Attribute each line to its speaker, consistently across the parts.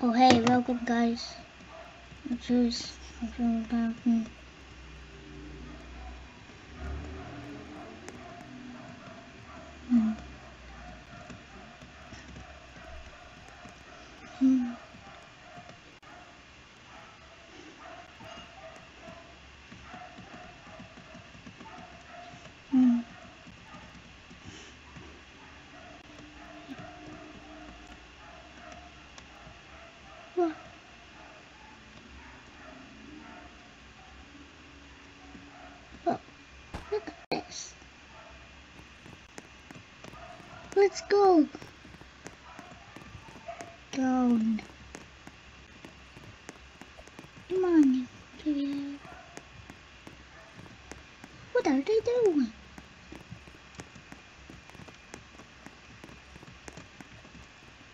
Speaker 1: Oh hey, welcome guys. Choose. Hmm. Hmm. Hmm. Hmm. Whoa. Oh, look at this. Let's go. Go. Come on, What are they doing?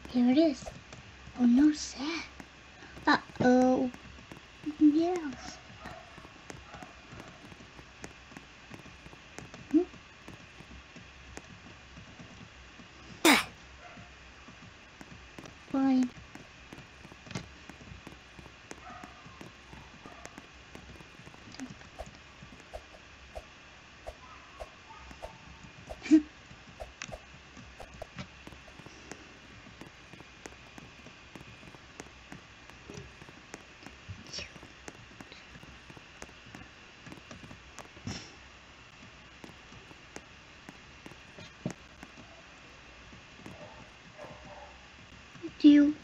Speaker 1: Here it is. Oh no, sad. Uh oh. Yes. Hmm? Fine. Do you?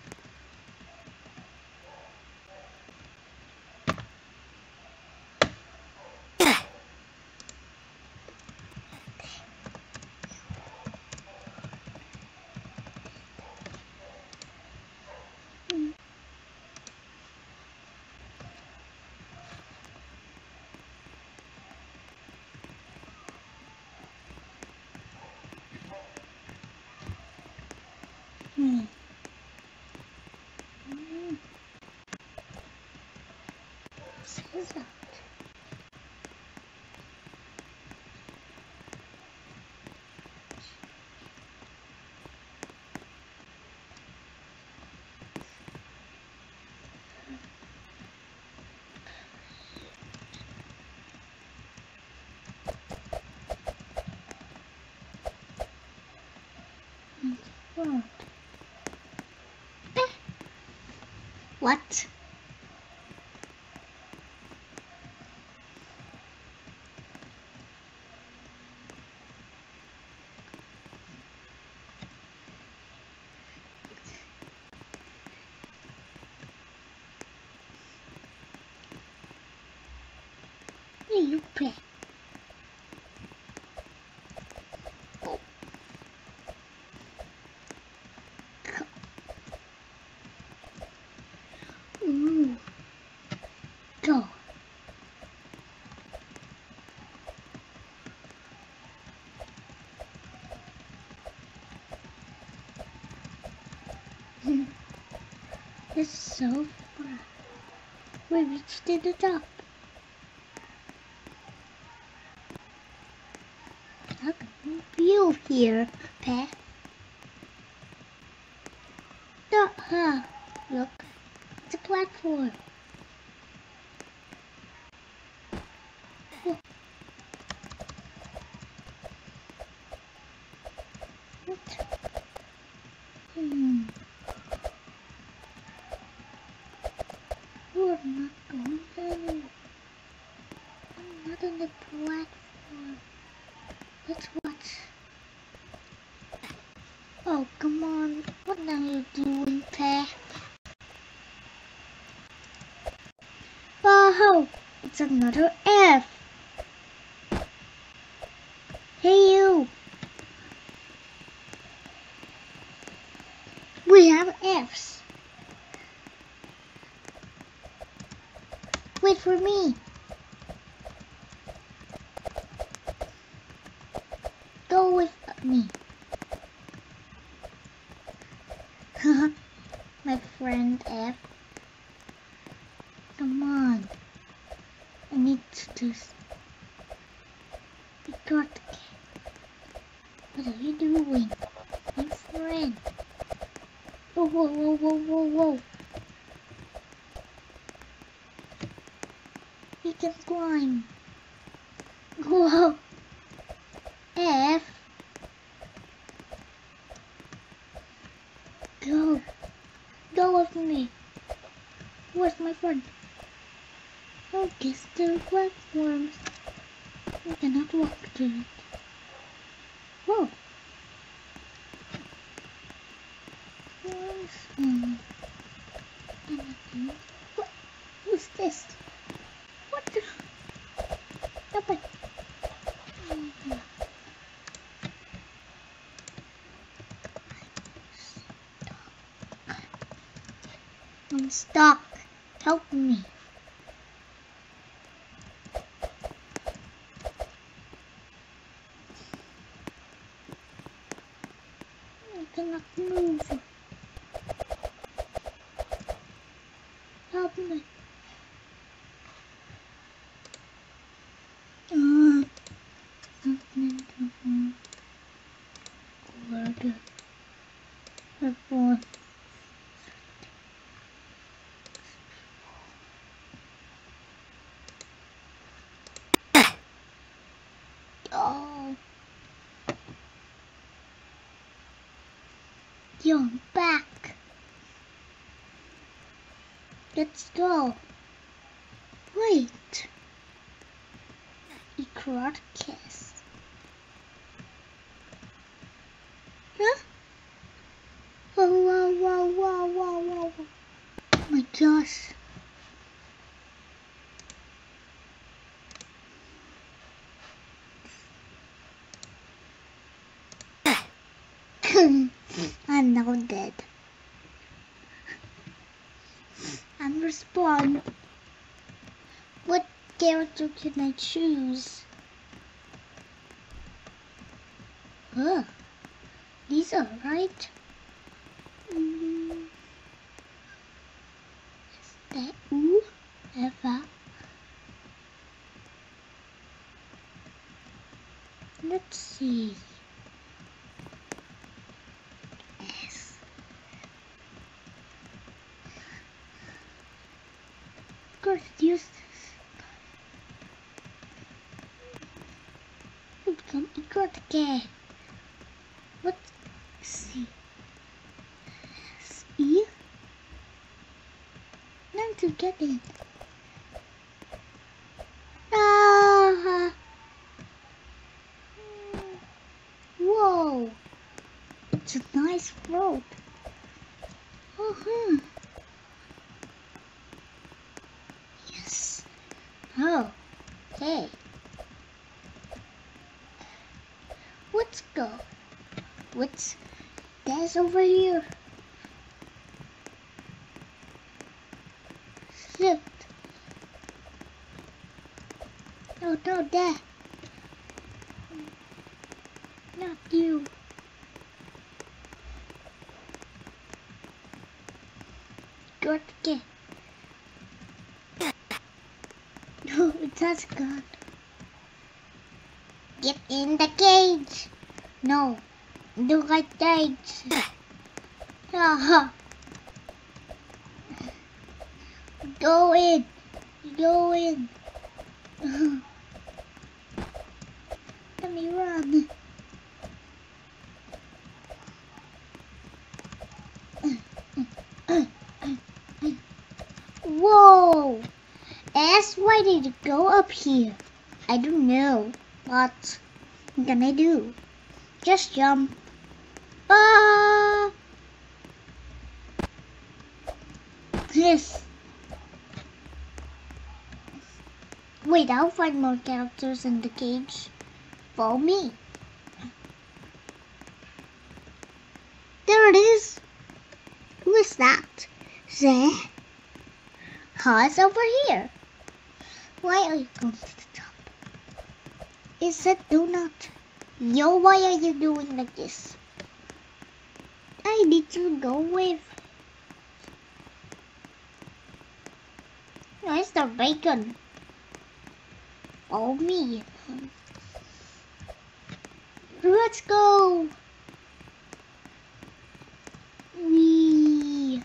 Speaker 1: Hmm. Hmm. Says that. What? You playing? Oh. Ooh. Go. it's so far. We reached to the top. Here, Pat. Look, huh? Look, it's a platform. Oh. What? Hmm. We're not going there. I'm not on the platform. Let's watch. Oh, come on. What are you doing, Pat? Oh, it's another F. Hey, you. We have Fs. Wait for me. doing? My friend. Whoa, whoa, whoa, whoa, whoa, whoa. He can climb. Whoa. F. Go. Go with me. Where's my friend? Focus still platforms. I cannot walk to it. Whoa. One? What? Who's this? What the? It. I'm stuck. Help me. I cannot move. Help me. Uh, something to Word. Report. Oh. You're back. Let's go. Wait. Ikrat kiss. Huh? Oh, wow, wow, wow, wow, wow. Oh my gosh. I'm now dead. I'm respawn. What character can I choose? Oh, these are right. Mm. Is that Eva? Let's see. Yes. Good, use this. You become a good guy. Let's see. See? Now to get it. Ah! Whoa! It's a nice rope. Uh-huh. Yes. Oh, okay. Let's go. What's that's over here? Shift. No, no, there. Not you. Good again. No, that's good. Get in the cage. No, right cage. Ah. Go in. Go in. Let me run. Whoa! Ass, why did you go up here? I don't know. What can I do? Just jump. Ah! Yes. Wait, I'll find more characters in the cage. Follow me. There it is. Who is that? Huh, it's over here. Why are you going to the top? Is it donut? Yo, why are you doing like this? I need to go with. Where's the bacon? Oh, me. Let's go. Wee.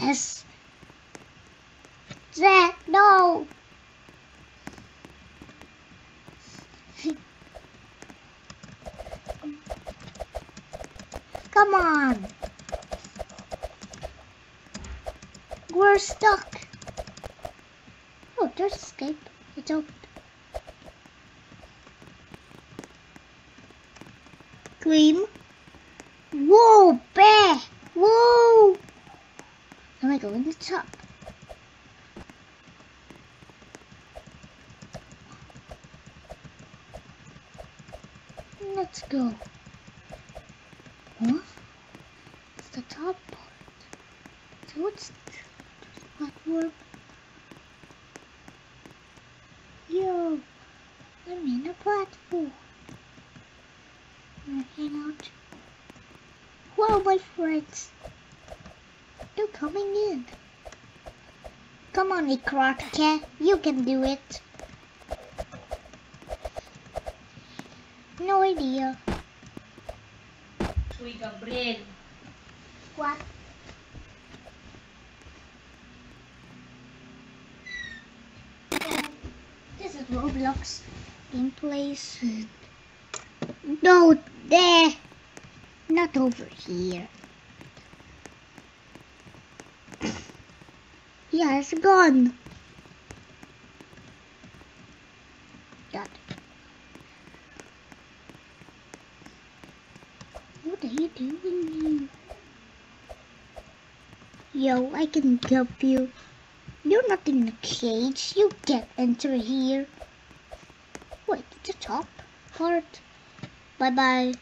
Speaker 1: Yes. Zach, no. Come on. We're stuck. Oh, there's escape. It's open. Gleam. Whoa, bear. Whoa. Let me go in the top. Let's go. Huh? It's the top part. So what's this platform? Yo, I'm in a platform. I'm hang out. Whoa, my friends. They're coming in. Come on, Cat. You can do it. Idea.
Speaker 2: Uy, Gabriel.
Speaker 1: What? This is Roblox gameplays. No, there. Not over here. yeah, it's gone. Got it. What are you doing? I can help you. You're not in a cage. You can't enter here. Wait, a top part. Bye bye.